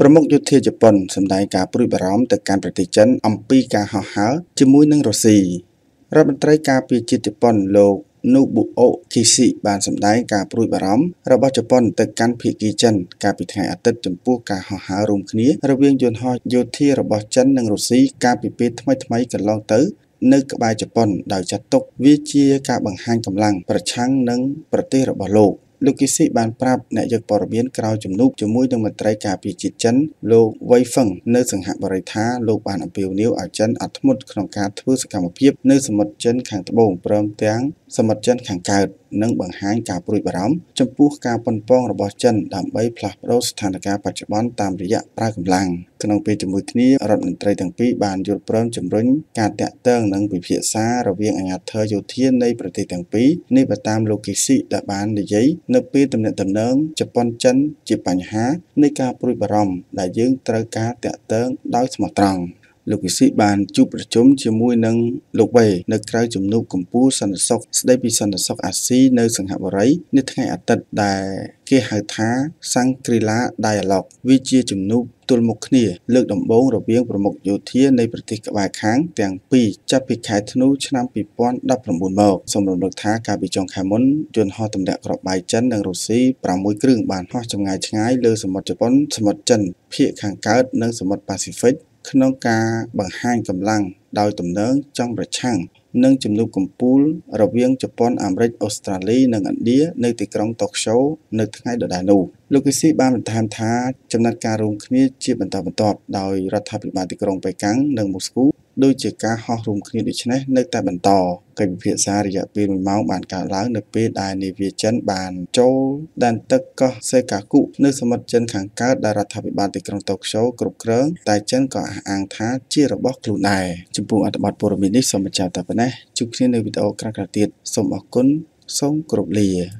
ប្រមុខយោធាជប៉ុនសម្ដែងការព្រួយបារម្ភទៅកាន់ប្រទេសចិនអំពីការហោះហើរជាមួយនឹងរុស្ស៊ីរដ្ឋមន្ត្រីការពារជាតិជប៉ុនលោក Nobuo Kishi បានសម្ដែងការព្រួយបារម្ភរបស់ជប៉ុនទៅកាន់ភាគីចិនកាលពីថ្ងៃអាទិត្យចំពោះការហោះហើររួមគ្នារវាងយន្តហោះយោធារបស់ចិននិងរុស្ស៊ីកាលពីពេលថ្មីៗកន្លងទៅនៅក្បែរជប៉ុនដោយចាត់ទុកវាជាការបង្ហាញកម្លាំងប្រឆាំងនឹងប្រទេសរបស់លោក លោកគីស៊ីបានប្រាប់អ្នកយកព័ត៌មានក្រោយជំនួបជាមួយនឹងមន្ត្រីការពារជាតិចិនលោកវ៉ៃហ្វឹងនៅសង្ហបុរីថាលោកបានអំពាវនាវឲ្យចិនអត់ធ្មត់ក្នុងការធ្វើសកម្មភាពនៅសមុទ្រចិនខាងត្បូងព្រមទាំងសមុទ្រចិនខាងកើតនិងបង្ហាញការព្រួយបារម្ភចំពោះការប៉ុនប៉ងរបស់ចិនដើម្បីផ្លាស់ប្តូរស្ថានភាពបច្ចុប្បន្នតាមរយៈប្រើកម្លាំងក្នុងពេលជាមួយគ្នារដ្ឋមន្ត្រីទាំងពីរបានយល់ព្រមជំរុញការតាក់ទងនិងពិភាក្សារវាងអាជ្ញាធរយោធានៃប្រទេសទាំងពីរនេះបើតាមលោកគីស៊ីដែលបាននិយាយនៅពេលទំនាក់ទំនងជប៉ុនចិនជាបញ្ហានៃការព្រួយបារម្ភដែលយើងត្រូវការតាក់ទងដោយស្មោះត្រង់ លោកវិសិបានជួបប្រជុំជាមួយនឹងលោកវេនៅក្រៅជំនួបកម្ពុជាសន្តិសុខស្ដីពីសន្តិសុខអាស៊ីនៅសង្ហបុរី នៅថ្ងៃអាទិត្យដែលគេហៅថាសង្គ្រីឡា Dialogue វាជាជំនួបទល់មុខគ្នាលើកដំបូងរវាងប្រមុខយោធានៃប្រទេសក្បែរខាងទាំងពីរចាប់ពីខែធ្នូឆ្នាំ2019មកសូមរំលឹកថាកាលពីចុងខែមុនយន្តហោះទម្លាក់គ្រាប់បែកចិននិងរុស្ស៊ី6គ្រឿងបានហោះចម្ងាយឆ្ងាយលើសមុទ្រជប៉ុនសមុទ្រចិនភាគខាងកើតនិងសមុទ្រប៉ាស៊ីហ្វិក ក្នុងការបង្ហាញកម្លាំងដោយទំនើងចង់ប្រឆាំងនឹងជំនួបកំពូលរវាងជប៉ុនអាមេរិកអូស្ត្រាលីនិងឥណ្ឌានៅទីក្រុងតូក្យូនៅថ្ងៃដដែលនោះលោកគីស៊ីបានបន្ថែមថាចំណាត់ការរួមគ្នាជាបន្តបន្ទាប់ដោយរដ្ឋាភិបាលទីក្រុងប៉េកាំងនិងមូស្គូ ដូចជាការហោះរួមគ្នាដូចនេះនៅតែបន្តកិច្ចពិភាក្សារយៈពេល1ម៉ោងបានកើតឡើងនៅពេលដែលនាវាចិនបានចូលដែនទឹកកោះសេកាគុនៅសមុទ្រចិនខាងកើតដែលរដ្ឋាភិបាលទីក្រុងតូក្យូគ្រប់គ្រងតែចិនក៏អះអាងថាជារបស់ខ្លួនដែរចំពោះអត្ថបទព័ត៌មាននេះសូមបញ្ចប់តែប៉ុណ្ណេះជួបគ្នានៅវីដេអូក្រោយៗទៀតសូមអរគុណសូមគោរពលា